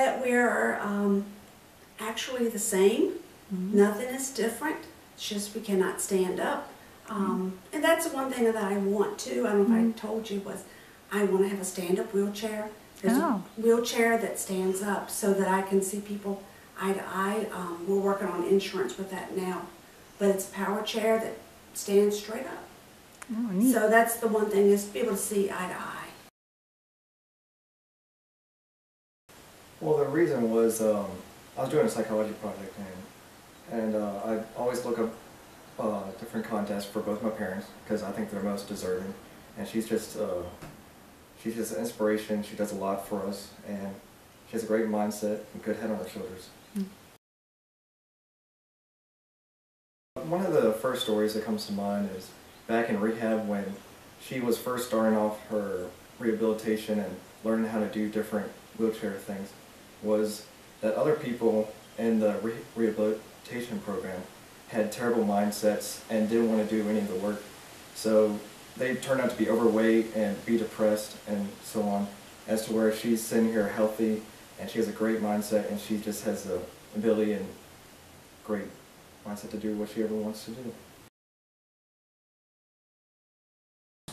that we're um, actually the same. Mhm. Nothing is different. It's just we cannot stand up. Um, and that's the one thing that I want to. I don't know if I told you was I want to have a stand-up wheelchair. There's Oh. a wheelchair that stands up so that I can see people eye to eye. Um, we're working on insurance with that now, but it's a power chair that stands straight up. Oh. So that's the one thing is to be able to see eye to eye. Well, the reason was um, I was doing a psychology project and and uh, I always look up uh, different contests for both my parents because I think they're most deserving. And she's just uh, she's just an inspiration. She does a lot for us, and she has a great mindset and good head on her shoulders. One of the first stories that comes to mind is back in rehab when she was first starting off her rehabilitation and learning how to do different wheelchair things was that other people in the re- rehabilitation program had terrible mindsets and didn't want to do any of the work. So they turned out to be overweight and be depressed and so on, as to where she's sitting here healthy and she has a great mindset and she just has the ability and great mindset to do what she ever wants to do.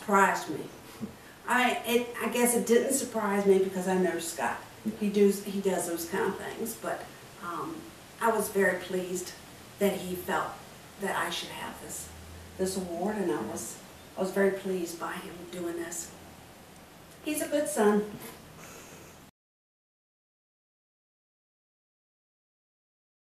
surprised me. I it I guess it didn't surprise me because I know Scott. He does he does those kind of things, but um, I was very pleased that he felt that I should have this this award, and I was I was very pleased by him doing this. He's a good son.